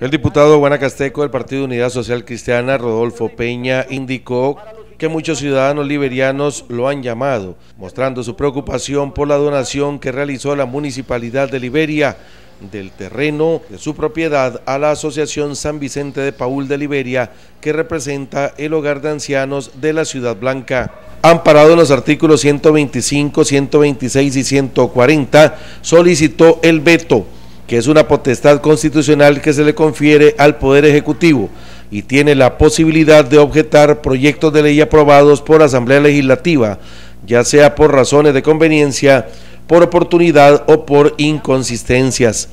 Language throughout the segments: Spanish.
El diputado guanacasteco del Partido Unidad Social Cristiana, Rodolfo Peña, indicó que muchos ciudadanos liberianos lo han llamado, mostrando su preocupación por la donación que realizó la Municipalidad de Liberia del terreno de su propiedad a la Asociación San Vicente de Paul de Liberia, que representa el hogar de ancianos de la Ciudad Blanca. Amparado en los artículos 125, 126 y 140, solicitó el veto, que es una potestad constitucional que se le confiere al Poder Ejecutivo y tiene la posibilidad de objetar proyectos de ley aprobados por Asamblea Legislativa, ya sea por razones de conveniencia, por oportunidad o por inconsistencias.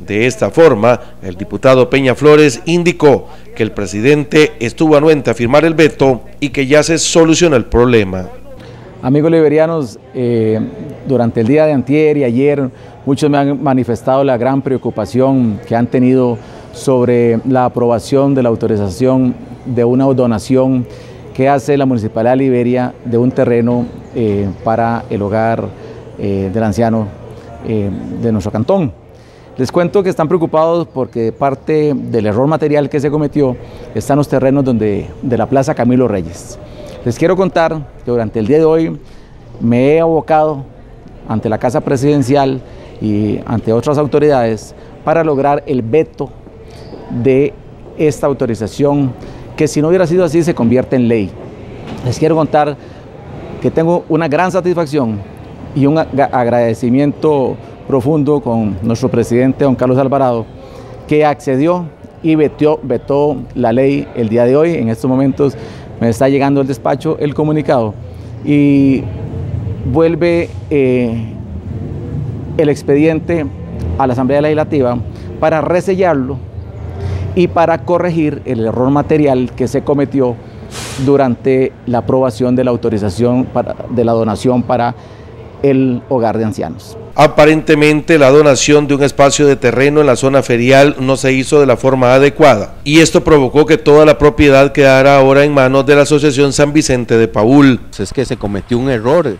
De esta forma, el diputado Peña Flores indicó que el presidente estuvo anuente a firmar el veto y que ya se soluciona el problema. Amigos liberianos, eh, durante el día de antier y ayer muchos me han manifestado la gran preocupación que han tenido sobre la aprobación de la autorización de una donación que hace la Municipalidad de Liberia de un terreno eh, para el hogar eh, del anciano eh, de nuestro cantón. Les cuento que están preocupados porque parte del error material que se cometió están los terrenos donde, de la Plaza Camilo Reyes. Les quiero contar que durante el día de hoy me he abocado ante la Casa Presidencial y ante otras autoridades para lograr el veto de esta autorización que si no hubiera sido así se convierte en ley. Les quiero contar que tengo una gran satisfacción y un agradecimiento profundo con nuestro presidente don Carlos Alvarado que accedió y vetó, la ley el día de hoy. En estos momentos me está llegando el despacho el comunicado y vuelve eh, el expediente a la Asamblea Legislativa para resellarlo y para corregir el error material que se cometió durante la aprobación de la autorización de la donación para el hogar de ancianos. Aparentemente la donación de un espacio de terreno en la zona ferial no se hizo de la forma adecuada y esto provocó que toda la propiedad quedara ahora en manos de la Asociación San Vicente de Paul. Es que se cometió un error.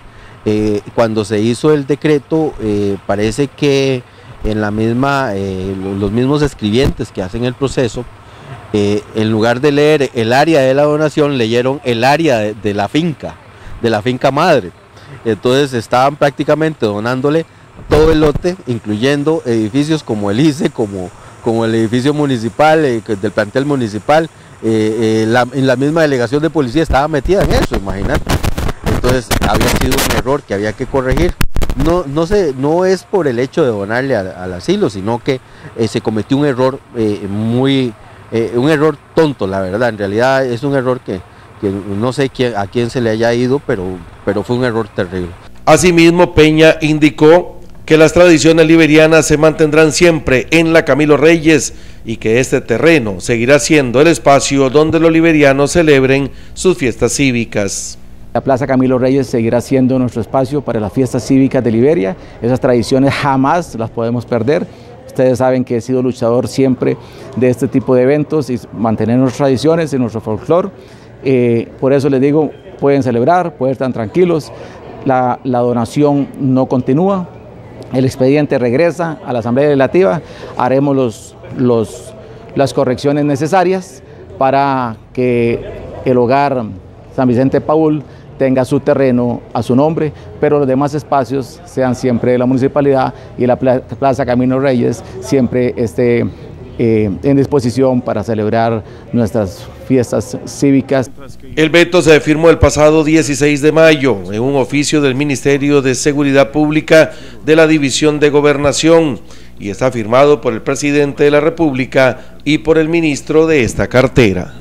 Eh, cuando se hizo el decreto eh, parece que en la misma, eh, los mismos escribientes que hacen el proceso, en lugar de leer el área de la donación, leyeron el área de, la finca, de la finca madre. Entonces estaban prácticamente donándole todo el lote, incluyendo edificios como el ICE, como, como el edificio municipal, del plantel municipal, en la misma delegación de policía estaba metida en eso, imagínate. Entonces había sido un error que había que corregir no, no, se, no es por el hecho de donarle al, asilo, sino que eh, se cometió un error eh, muy, eh, un error tonto, la verdad. En realidad es un error que, no sé a quién se le haya ido, pero, pero fue un error terrible. Asimismo, Peña indicó que las tradiciones liberianas se mantendrán siempre en la Camilo Reyes y que este terreno seguirá siendo el espacio donde los liberianos celebren sus fiestas cívicas. La Plaza Camilo Reyes seguirá siendo nuestro espacio para las fiestas cívicas de Liberia. Esas tradiciones jamás las podemos perder. Ustedes saben que he sido luchador siempre de este tipo de eventos y mantener nuestras tradiciones y nuestro folclore. Eh, por eso les digo, pueden celebrar, pueden estar tranquilos. La, donación no continúa. El expediente regresa a la Asamblea Legislativa. Haremos los, las correcciones necesarias para que el hogar San Vicente Paul tenga su terreno a su nombre, pero los demás espacios sean siempre de la municipalidad y la Plaza Camino Reyes siempre esté eh, en disposición para celebrar nuestras fiestas cívicas. El veto se firmó el pasado 16 de mayo en un oficio del Ministerio de Seguridad Pública de la División de Gobernación y está firmado por el presidente de la República y por el ministro de esta cartera.